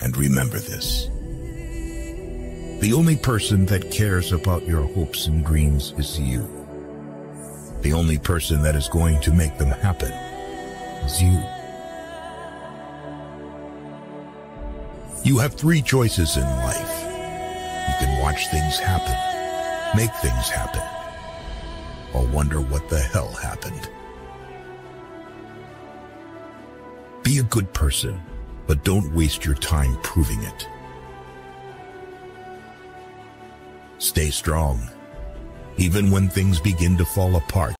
And remember this. The only person that cares about your hopes and dreams is you. The only person that is going to make them happen is you. You have three choices in life. You can watch things happen, make things happen, or wonder what the hell happened. Be a good person, but don't waste your time proving it. Stay strong, even when things begin to fall apart.